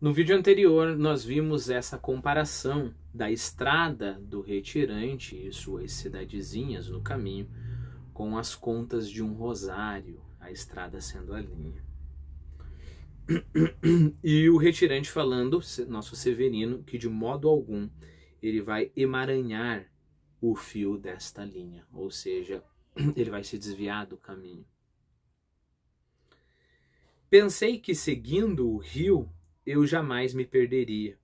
No vídeo anterior, nós vimos essa comparação da estrada do retirante e suas cidadezinhas no caminho com as contas de um rosário, a estrada sendo a linha. E o retirante falando, nosso Severino, que de modo algum ele vai emaranhar o fio desta linha, ou seja, ele vai se desviar do caminho. Pensei que seguindo o rio eu jamais me perderia.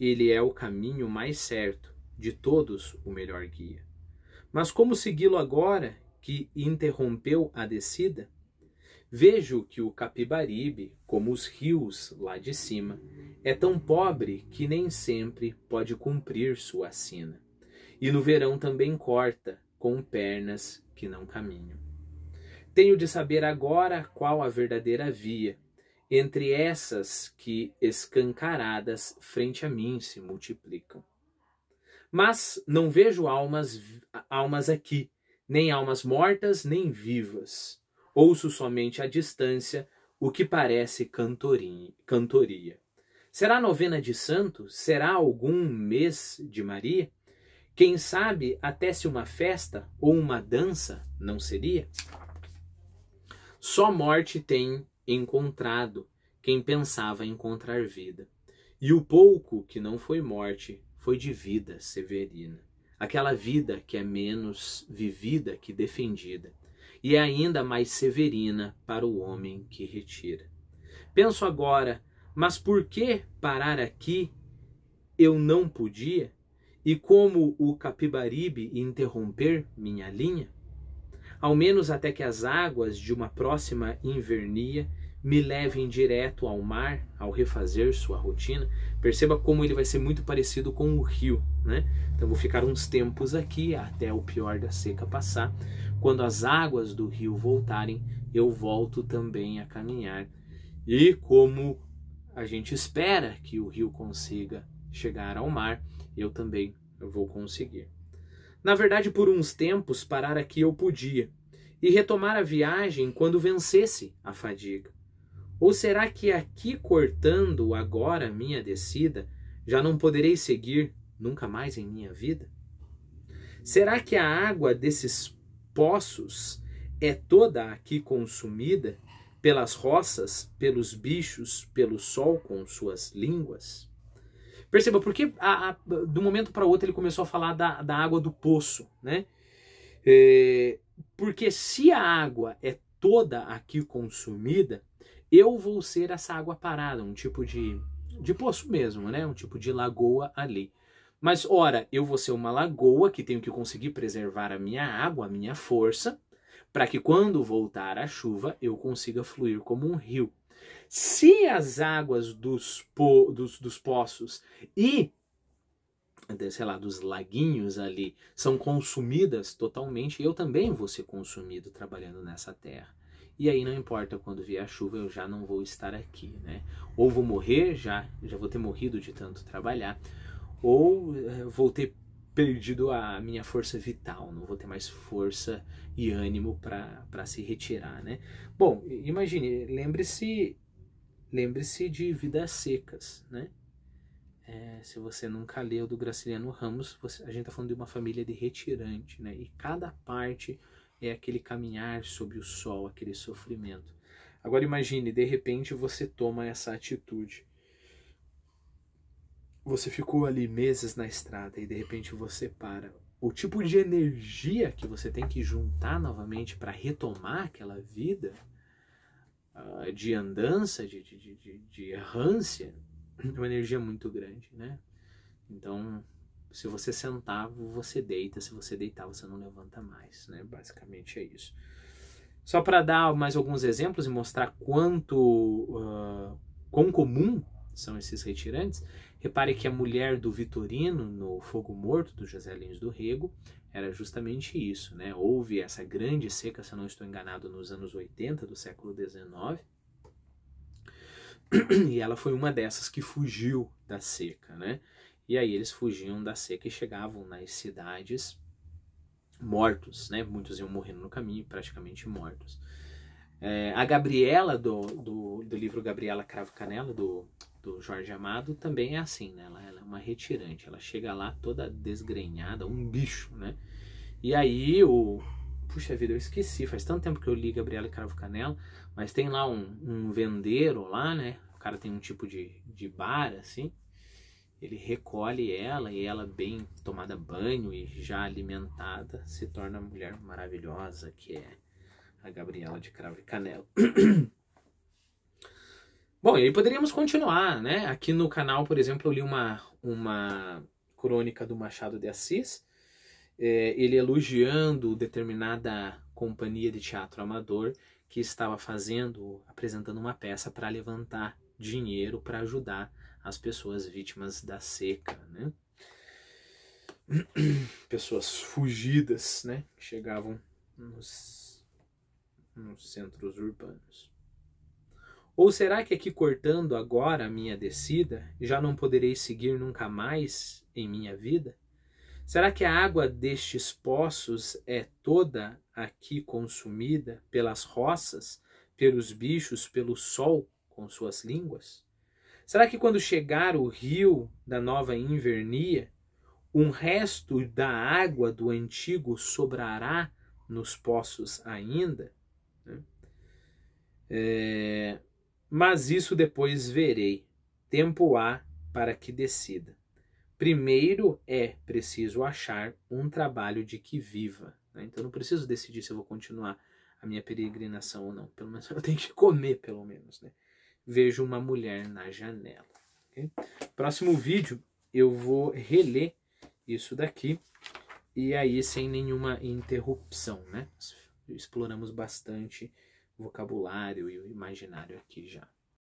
Ele é o caminho mais certo, de todos o melhor guia. Mas como segui-lo agora, que interrompeu a descida? Vejo que o Capibaribe, como os rios lá de cima, é tão pobre que nem sempre pode cumprir sua sina. E no verão também corta, com pernas que não caminham. Tenho de saber agora qual a verdadeira via, entre essas que escancaradas frente a mim se multiplicam. Mas não vejo almas, almas aqui, nem almas mortas nem vivas. Ouço somente à distância o que parece cantoria. Será novena de santos? Será algum mês de Maria? Quem sabe até se uma festa ou uma dança não seria? Só morte tem encontrado quem pensava encontrar vida. E o pouco que não foi morte foi de vida severina. Aquela vida que é menos vivida que defendida, e é ainda mais severina para o homem que retira. Penso agora, mas por que parar aqui eu não podia? E como o Capibaribe interromper minha linha? Ao menos até que as águas de uma próxima invernia me levem direto ao mar ao refazer sua rotina. Perceba como ele vai ser muito parecido com o rio, né? Então vou ficar uns tempos aqui até o pior da seca passar. Quando as águas do rio voltarem, eu volto também a caminhar. E como a gente espera que o rio consiga chegar ao mar, eu também vou conseguir. Na verdade, por uns tempos, parar aqui eu podia e retomar a viagem quando vencesse a fadiga. Ou será que aqui cortando agora minha descida, já não poderei seguir nunca mais em minha vida? Será que a água desses poços é toda aqui consumida pelas roças, pelos bichos, pelo sol com suas línguas? Perceba, porque a, a, do momento para outro ele começou a falar da, da água do poço, né? É, porque se a água é toda aqui consumida, eu vou ser essa água parada, um tipo de, de poço mesmo, né? Um tipo de lagoa ali. Mas, ora, eu vou ser uma lagoa que tenho que conseguir preservar a minha água, a minha força, para que quando voltar a chuva eu consiga fluir como um rio. Se as águas dos, po, dos, dos poços e sei lá, dos laguinhos ali são consumidas totalmente, eu também vou ser consumido trabalhando nessa terra. E aí não importa quando vier a chuva, eu já não vou estar aqui, né? Ou vou morrer, já, já vou ter morrido de tanto trabalhar, ou é, vou ter perdido a minha força vital, não vou ter mais força e ânimo para se retirar, né? Bom, imagine, lembre-se lembre-se de vidas secas, né? É, se você nunca leu do Graciliano Ramos, você, a gente está falando de uma família de retirante, né? E cada parte é aquele caminhar sob o sol, aquele sofrimento. Agora imagine, de repente você toma essa atitude. Você ficou ali meses na estrada e de repente você para. O tipo de energia que você tem que juntar novamente para retomar aquela vida uh, de andança, de, de, de, de errância, é uma energia muito grande, né? Então, se você sentar, você deita, se você deitar, você não levanta mais, né? Basicamente é isso. Só para dar mais alguns exemplos e mostrar quanto uh, quão comum são esses retirantes, repare que a mulher do Vitorino no Fogo Morto do José Lins do Rego era justamente isso, né? Houve essa grande seca, se eu não estou enganado, nos anos 80 do século XIX, e ela foi uma dessas que fugiu da seca, né? E aí eles fugiam da seca e chegavam nas cidades mortos, né? Muitos iam morrendo no caminho, praticamente mortos. É, a Gabriela, do, do, do, livro Gabriela Cravo Canela, do, do Jorge Amado também é assim, né? Ela, ela, é uma retirante, ela chega lá toda desgrenhada, um bicho, né? E aí o. Puxa vida, eu esqueci, faz tanto tempo que eu li Gabriela Cravo Canela, mas tem lá um, um vendeiro lá, né? O cara tem um tipo de, de bar, assim. Ele recolhe ela e ela, bem tomada banho e já alimentada, se torna a mulher maravilhosa que é a Gabriela de Cravo e Canela. Bom, e aí poderíamos continuar, né? Aqui no canal, por exemplo, eu li uma, uma crônica do Machado de Assis, é, ele elogiando determinada companhia de teatro amador que estava fazendo, apresentando uma peça para levantar dinheiro para ajudar as pessoas vítimas da seca, né? Pessoas fugidas, né? Que chegavam nos, nos centros urbanos. Ou será que aqui cortando agora a minha descida, já não poderei seguir nunca mais em minha vida? Será que a água destes poços é toda aqui consumida pelas roças, pelos bichos, pelo sol com suas línguas? Será que quando chegar o rio da nova invernia, um resto da água do antigo sobrará nos poços ainda? É, mas isso depois verei. Tempo há para que decida. Primeiro é preciso achar um trabalho de que viva. Né? Então não preciso decidir se eu vou continuar a minha peregrinação ou não. Pelo menos eu tenho que comer, pelo menos. Né? Vejo uma mulher na janela. Okay? Próximo vídeo eu vou reler isso daqui e aí sem nenhuma interrupção, né? Exploramos bastante vocabulário e o imaginário aqui já.